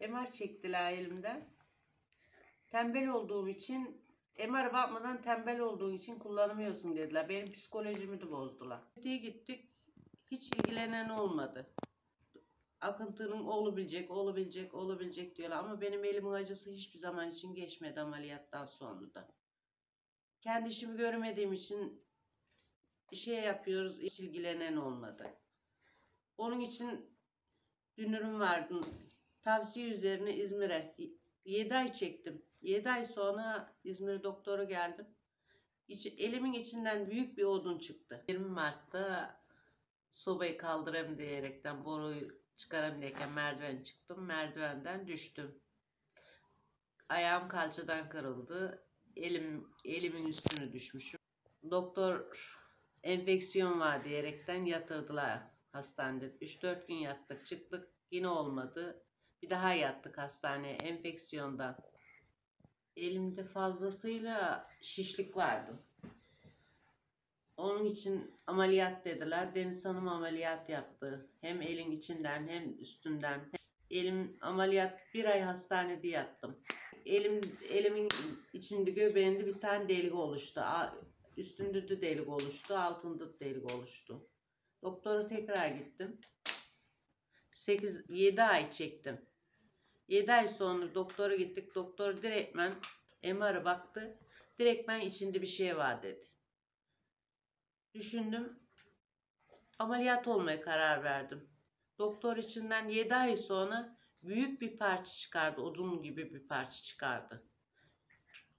MR çektiler elimden. Tembel olduğum için MR bakmadan tembel olduğun için kullanamıyorsun dediler. Benim psikolojimi de bozdular. Diye gittik. Hiç ilgilenen olmadı. Akıntının olabilecek, olabilecek, olabilecek diyorlar. Ama benim elimin acısı hiçbir zaman için geçmedi ameliyattan sonra da. Kendi işimi görmediğim için şey yapıyoruz, hiç ilgilenen olmadı. Onun için dünürüm vardı. Tavsiye üzerine İzmir'e 7 ay çektim. 7 ay sonra İzmir doktoru geldim. İç, elimin içinden büyük bir odun çıktı. 20 Mart'ta sobayı kaldırayım diyerekten boruyu çıkarayım derken merdiven çıktım. Merdivenden düştüm. Ayağım kalçadan kırıldı. Elim elimin üstüne düşmüşüm. Doktor enfeksiyon var diyerekten yatırdılar hastanede. 3-4 gün yattık çıktık yine olmadı. Bir daha yattık hastaneye enfeksiyondan. Elimde fazlasıyla şişlik vardı. Onun için ameliyat dediler. Deniz Hanım ameliyat yaptı. Hem elin içinden hem üstünden. Elim ameliyat bir ay hastanede yattım. Elim elimin içinde göbeğinde bir tane delik oluştu. Üstünde de delik oluştu, altında da delik oluştu. Doktora tekrar gittim. 8 7 ay çektim. 7 ay sonra doktora gittik. Doktor direktmen MR'a baktı. Direktmen içinde bir şey var dedi. Düşündüm. Ameliyat olmaya karar verdim. Doktor içinden 7 ay sonra büyük bir parça çıkardı. Odun gibi bir parça çıkardı.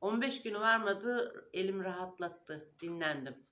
15 günü varmadı elim rahatlattı. Dinlendim.